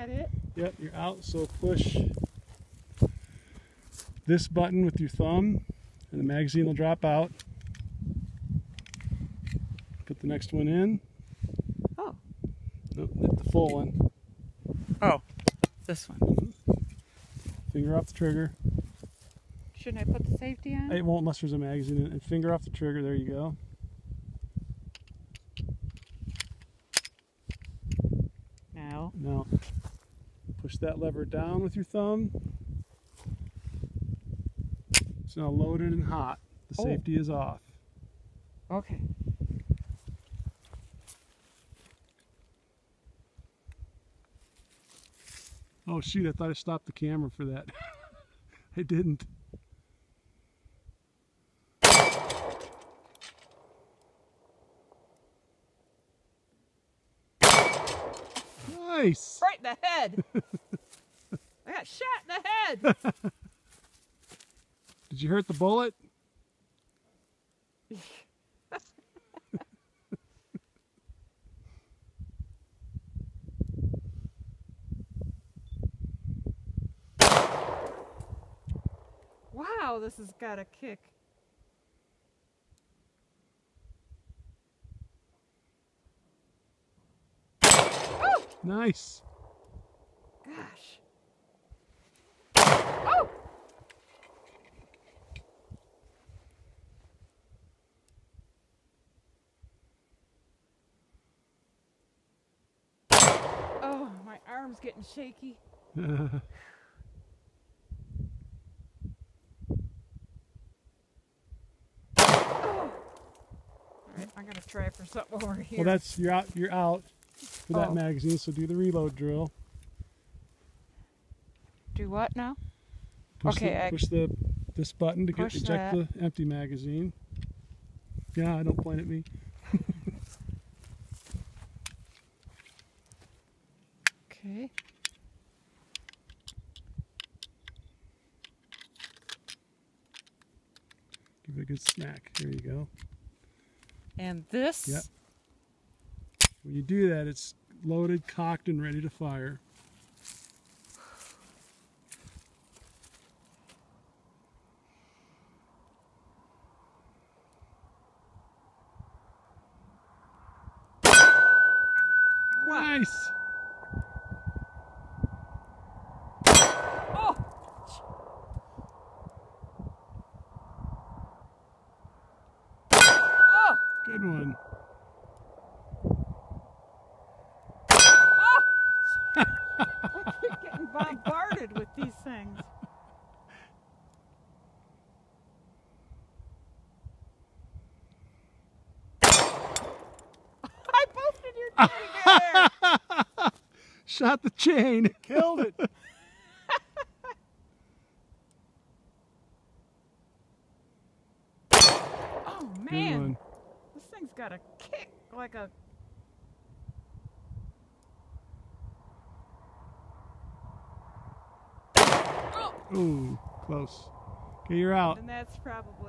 that it? Yep, you're out. So push this button with your thumb and the magazine will drop out. Put the next one in. Oh. Nope, the full one. Oh, this one. Finger off the trigger. Shouldn't I put the safety on? It won't unless there's a magazine in it. And finger off the trigger. There you go. No. Now, push that lever down with your thumb. It's now loaded and hot. The Oh. safety is off. Okay. Oh shoot, I thought I stopped the camera for that. I didn't. Nice. Right in the head. I got shot in the head. Did you hurt the bullet? wow, this has got a kick. Nice. Gosh. Oh! Oh, my arm's getting shaky. I'm gonna try for something over here. well, that's you're out. You're out for that Oh. magazine. So do the reload drill. Do what now? Push Okay, The, I- push the this button to get eject that. the empty magazine. Yeah, I don't point at me. Okay. Give it a good smack. There you go. And this? Yep. When you do that, it's loaded, cocked, and ready to fire. Nice. Oh! Good one. I keep getting bombarded with these things. I posted your teddy bear. Shot the chain. Killed it. Oh man, this thing's got a kick like a. Oh, Ooh, close. Okay, you're out. and that's probably.